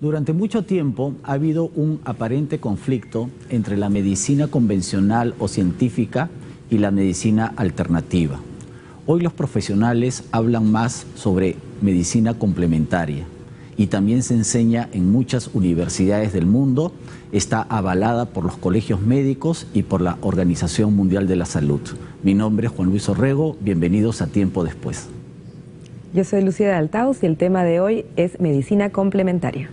Durante mucho tiempo ha habido un aparente conflicto entre la medicina convencional o científica y la medicina alternativa. Hoy los profesionales hablan más sobre medicina complementaria y también se enseña en muchas universidades del mundo, está avalada por los colegios médicos y por la Organización Mundial de la Salud. Mi nombre es Juan Luis Orrego, bienvenidos a Tiempo Después. Yo soy Lucía de y el tema de hoy es medicina complementaria.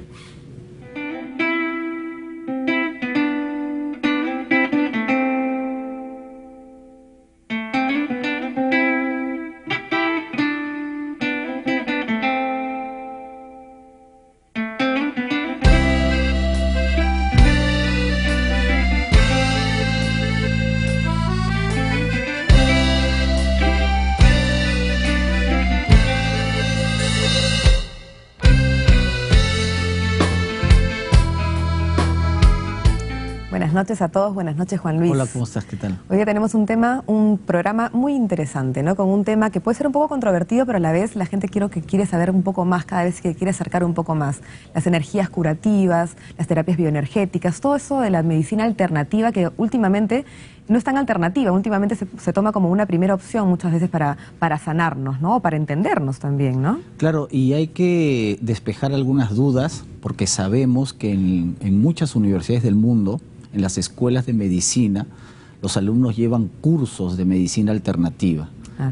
Noches a todos, buenas noches Juan Luis. Hola, ¿cómo estás? ¿Qué tal? Hoy día tenemos un tema, un programa muy interesante, ¿no? Con un tema que puede ser un poco controvertido, pero a la vez la gente quiero que quiere saber un poco más, cada vez que quiere acercar un poco más. Las energías curativas, las terapias bioenergéticas, todo eso de la medicina alternativa que últimamente no es tan alternativa, últimamente se, toma como una primera opción muchas veces para, para sanarnos, ¿no? O para entendernos también, ¿no? Claro, y hay que despejar algunas dudas porque sabemos que en muchas universidades del mundo en las escuelas de medicina los alumnos llevan cursos de medicina alternativa.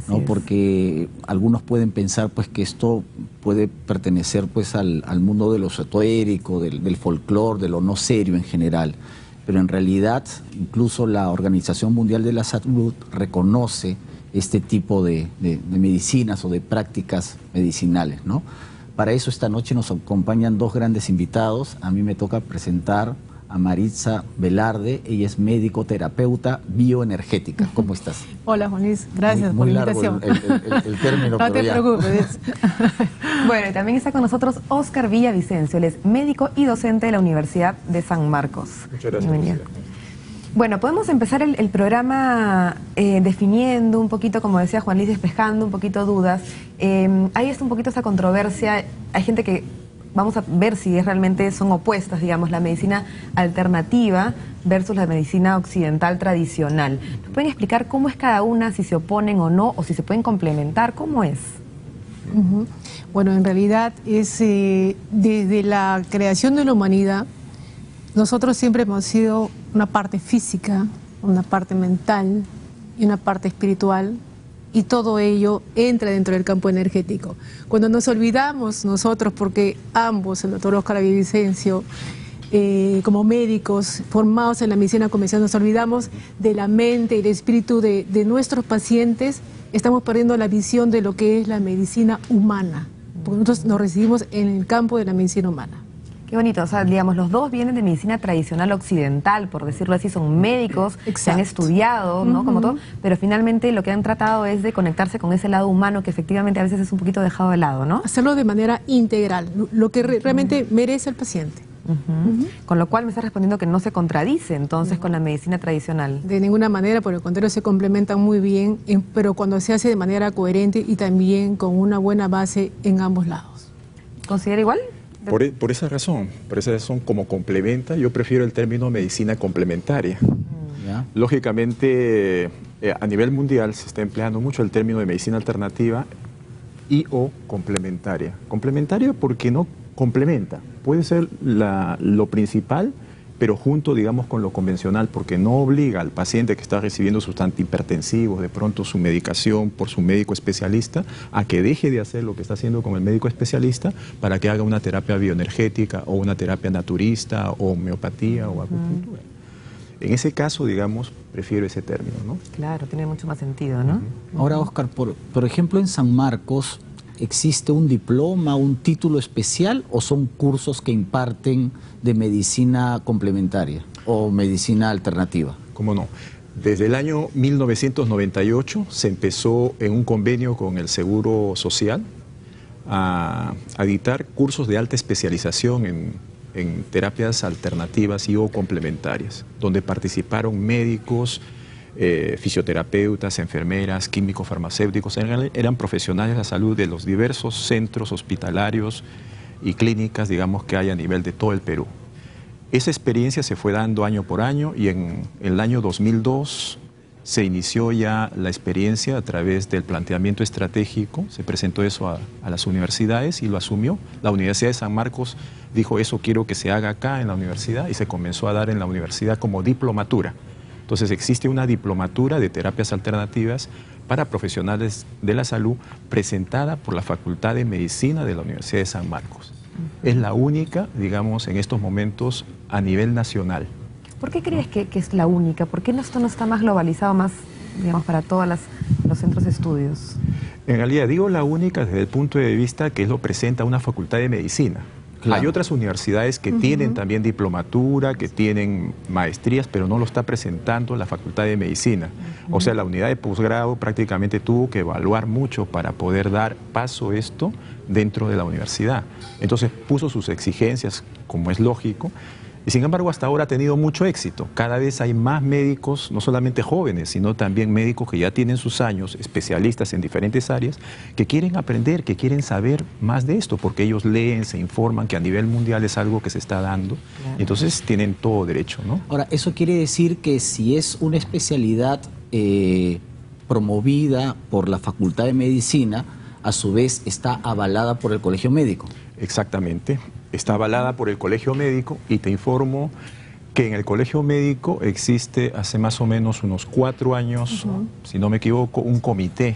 ¿no? porque algunos pueden pensar pues que esto puede pertenecer pues al, mundo de lo esotérico, del, del folclore, de lo no serio en general. Pero en realidad incluso la Organización Mundial de la Salud reconoce este tipo de, de medicinas o de prácticas medicinales. ¿no? Para eso esta noche nos acompañan dos grandes invitados. A mí me toca presentar a Maritza Velarde. Ella es médico terapeuta bioenergética. ¿Cómo estás? Hola, Juan Luis. Gracias por la invitación. El, término, no te preocupes. bueno, y también está con nosotros Oscar Villavicencio. Él es médico y docente de la Universidad de San Marcos. Muchas gracias. Bueno, podemos empezar el, programa eh, definiendo un poquito, como decía Juan Luis, despejando un poquito dudas. Eh, hay un poquito esa controversia. Hay gente que vamos a ver si realmente son opuestas, digamos, la medicina alternativa versus la medicina occidental tradicional. ¿Nos pueden explicar cómo es cada una, si se oponen o no, o si se pueden complementar? ¿Cómo es? Bueno, en realidad es eh, desde la creación de la humanidad, nosotros siempre hemos sido una parte física, una parte mental y una parte espiritual y todo ello entra dentro del campo energético. Cuando nos olvidamos nosotros, porque ambos, el doctor Oscar Vicencio, eh, como médicos formados en la medicina convencional, nos olvidamos de la mente y del espíritu de, de nuestros pacientes, estamos perdiendo la visión de lo que es la medicina humana, porque nosotros nos recibimos en el campo de la medicina humana. Qué bonito, o sea, digamos, los dos vienen de medicina tradicional occidental, por decirlo así, son médicos, se han estudiado, ¿no? Como todo, pero finalmente lo que han tratado es de conectarse con ese lado humano que efectivamente a veces es un poquito dejado de lado, ¿no? Hacerlo de manera integral, lo que realmente merece el paciente. Con lo cual me está respondiendo que no se contradice entonces con la medicina tradicional. De ninguna manera, por el contrario, se complementan muy bien, pero cuando se hace de manera coherente y también con una buena base en ambos lados. ¿Considera igual? E, por, esa razón, por esa razón, como complementa, yo prefiero el término medicina complementaria. Mm. Lógicamente, eh, a nivel mundial se está empleando mucho el término de medicina alternativa y o complementaria. Complementaria porque no complementa, puede ser lo principal, pero junto, digamos, con lo convencional, porque no obliga al paciente que está recibiendo sus antihipertensivos, de pronto su medicación por su médico especialista, a que deje de hacer lo que está haciendo con el médico especialista para que haga una terapia bioenergética o una terapia naturista o homeopatía o acupuntura. En ese caso, digamos, prefiero ese término, ¿no? Claro, tiene mucho más sentido, ¿no? Ahora, Oscar, por, por ejemplo, en San Marcos, ¿existe un diploma, un título especial o son cursos que imparten de medicina complementaria o medicina alternativa? ¿Cómo no? Desde el año 1998 se empezó en un convenio con el Seguro Social a, dictar cursos de alta especialización en, en terapias alternativas y o complementarias, donde participaron médicos, eh, fisioterapeutas, enfermeras, químicos farmacéuticos, eran, profesionales de la salud de los diversos centros hospitalarios y clínicas, digamos, que hay a nivel de todo el Perú. Esa experiencia se fue dando año por año y en el año 2002 se inició ya la experiencia a través del planteamiento estratégico, se presentó eso a, las universidades y lo asumió. La Universidad de San Marcos dijo eso quiero que se haga acá en la universidad y se comenzó a dar en la universidad como diplomatura. Entonces existe una diplomatura de terapias alternativas para profesionales de la salud presentada por la Facultad de Medicina de la Universidad de San Marcos. Es la única, digamos, en estos momentos a nivel nacional. ¿Por qué crees que, es la única? ¿Por qué esto no está más globalizado, más, digamos, para todos los centros de estudios? En realidad digo la única desde el punto de vista que lo presenta una facultad de medicina. Hay otras universidades que tienen también diplomatura, que tienen maestrías, pero no lo está presentando la Facultad de Medicina. O sea, la unidad de posgrado prácticamente tuvo que evaluar mucho para poder dar paso a esto dentro de la universidad. Entonces puso sus exigencias, como es lógico, y sin embargo, hasta ahora ha tenido mucho éxito. Cada vez hay más médicos, no solamente jóvenes, sino también médicos que ya tienen sus años, especialistas en diferentes áreas, que quieren aprender, que quieren saber más de esto, porque ellos leen, se informan que a nivel mundial es algo que se está dando. Entonces tienen todo derecho, ¿no? Ahora, eso quiere decir que si es una especialidad eh, promovida por la Facultad de Medicina, a su vez está avalada por el Colegio Médico. Exactamente. Está avalada por el Colegio Médico y te informo que en el Colegio Médico existe hace más o menos unos cuatro años, si no me equivoco, un comité,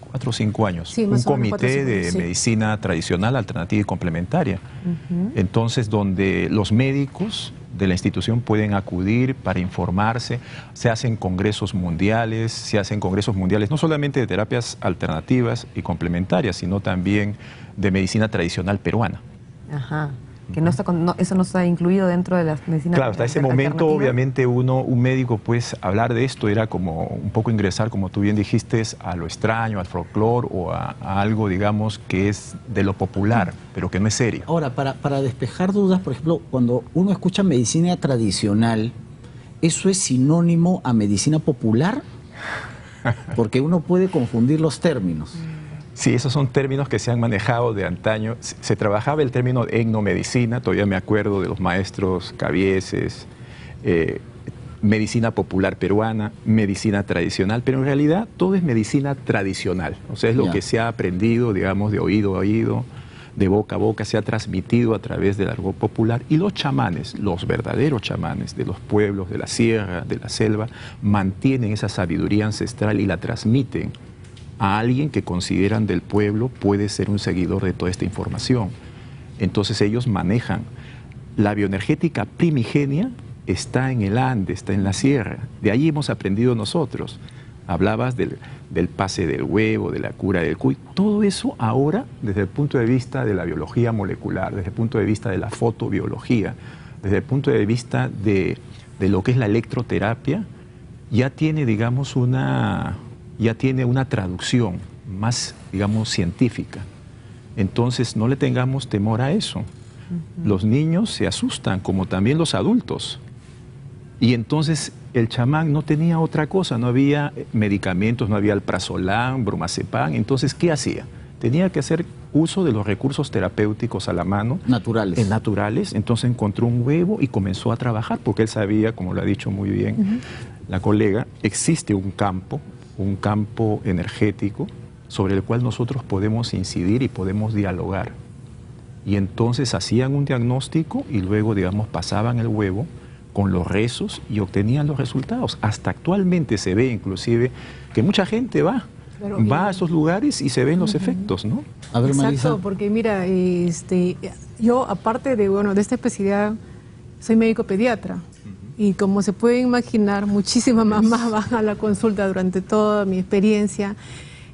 cuatro o cinco años, un comité de medicina tradicional, alternativa y complementaria. Entonces, donde los médicos de la institución pueden acudir para informarse, se hacen congresos mundiales, se hacen congresos mundiales no solamente de terapias alternativas y complementarias, sino también de medicina tradicional peruana. Ajá. Que no está eso no está incluido dentro de las medicinas. Claro, hasta ese momento, obviamente, uno, un médico, pues, hablar de esto era como un poco ingresar, como tú bien dijiste, a lo extraño, al folclore o a, algo, digamos, que es de lo popular, pero que no es serio. Ahora, para, para despejar dudas, por ejemplo, cuando uno escucha medicina tradicional, ¿eso es sinónimo a medicina popular? Porque uno puede confundir los términos. Sí, esos son términos que se han manejado de antaño. Se, trabajaba el término etnomedicina, todavía me acuerdo de los maestros cabieses, eh, medicina popular peruana, medicina tradicional, pero en realidad todo es medicina tradicional. O sea, es lo que se ha aprendido, digamos, de oído a oído, de boca a boca, se ha transmitido a través del argot popular. Y los chamanes, los verdaderos chamanes de los pueblos, de la sierra, de la selva, mantienen esa sabiduría ancestral y la transmiten a alguien que consideran del pueblo puede ser un seguidor de toda esta información. Entonces ellos manejan. La bioenergética primigenia está en el Ande, está en la sierra. De ahí hemos aprendido nosotros. Hablabas del, pase del huevo, de la cura del cuy. Todo eso ahora, desde el punto de vista de la biología molecular, desde el punto de vista de la fotobiología, desde el punto de vista de, de lo que es la electroterapia, ya tiene, digamos, una, ya tiene una traducción más, digamos, científica. Entonces, no le tengamos temor a eso. Los niños se asustan, como también los adultos. Y entonces el chamán no tenía otra cosa, no había medicamentos, no había el prazolán, bromazepam. Entonces, ¿qué hacía? Tenía que hacer uso de los recursos terapéuticos a la mano. Naturales. naturales. Entonces encontró un huevo y comenzó a trabajar, porque él sabía, como lo ha dicho muy bien la colega, existe un campo, un campo energético sobre el cual nosotros podemos incidir y podemos dialogar. Y entonces hacían un diagnóstico y luego, digamos, pasaban el huevo con los rezos y obtenían los resultados. Hasta actualmente se ve inclusive que mucha gente va, va a esos lugares y se ven los efectos, ¿no? A ver, Exacto, porque mira, este, yo aparte de, bueno, de esta especialidad, soy médico pediatra. Y como se puede imaginar, muchísimas mamás van a la consulta durante toda mi experiencia,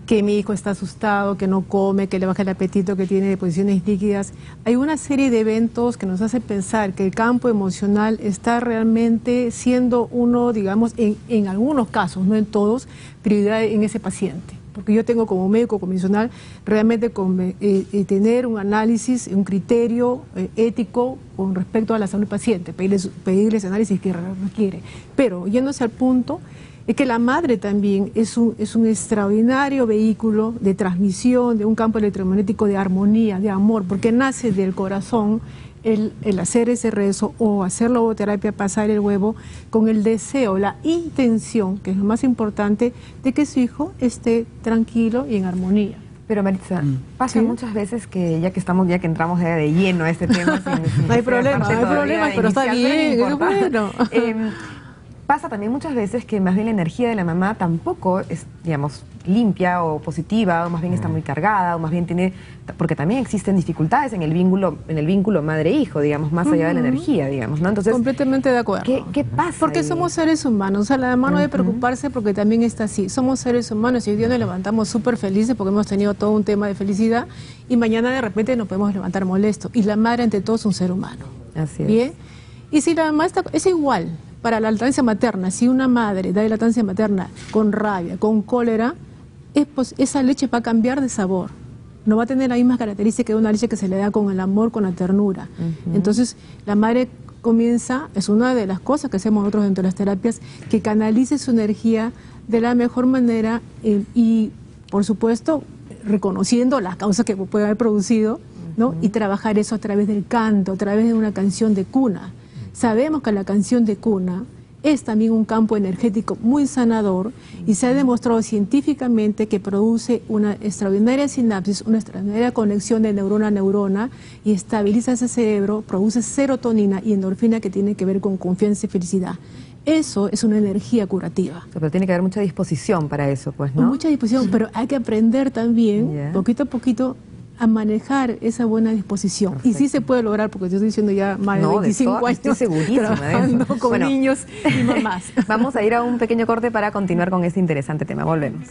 que mi hijo está asustado, que no come, que le baja el apetito, que tiene deposiciones líquidas. Hay una serie de eventos que nos hacen pensar que el campo emocional está realmente siendo uno, digamos, en, en algunos casos, no en todos, prioridad en ese paciente porque yo tengo como médico convencional realmente eh, eh, tener un análisis, un criterio eh, ético con respecto a la salud del paciente, pedirles, pedirles análisis que requiere. Pero yéndose al punto, es que la madre también es un, es un extraordinario vehículo de transmisión de un campo electromagnético de armonía, de amor, porque nace del corazón el, el, hacer ese rezo o hacer la ovoterapia, pasar el huevo, con el deseo, la intención, que es lo más importante, de que su hijo esté tranquilo y en armonía. Pero Maritza, mm. pasa muchas veces que ya que estamos, ya que entramos de, lleno a este tema, no hay problema, no hay problema, pero está bien, es bueno. Em, pasa también muchas veces que más bien la energía de la mamá tampoco es, digamos, limpia o positiva, o más bien está muy cargada, o más bien tiene, porque también existen dificultades en el vínculo, en el vínculo madre-hijo, digamos, más allá de la energía, digamos, ¿no? Entonces, completamente de acuerdo. ¿Qué, pasa? Porque somos seres humanos, o sea, la mamá no debe preocuparse porque también está así. Somos seres humanos y hoy día nos levantamos súper felices porque hemos tenido todo un tema de felicidad y mañana de repente nos podemos levantar molestos. Y la madre ante todo es un ser humano. Así es. Bien. Y si la mamá está, es igual, para la lactancia materna, si una madre da lactancia materna con rabia, con cólera, esa leche va a cambiar de sabor. No va a tener la misma característica que una leche que se le da con el amor, con la ternura. Entonces, la madre comienza, es una de las cosas que hacemos nosotros dentro de las terapias, que canalice su energía de la mejor manera eh, y, por supuesto, reconociendo las causas que puede haber producido, ¿no? Y trabajar eso a través del canto, a través de una canción de cuna. Sabemos que la canción de cuna es también un campo energético muy sanador y se ha demostrado científicamente que produce una extraordinaria sinapsis, una extraordinaria conexión de neurona a neurona y estabiliza ese cerebro, produce serotonina y endorfina que tiene que ver con confianza y felicidad. Eso es una energía curativa. Pero tiene que haber mucha disposición para eso, pues, ¿no? Mucha disposición, pero hay que aprender también, poquito a poquito, a manejar esa buena disposición. Y sí se puede lograr, porque yo estoy diciendo ya más de 25 años trabajando con niños y mamás. Vamos a ir a un pequeño corte para continuar con este interesante tema. Volvemos.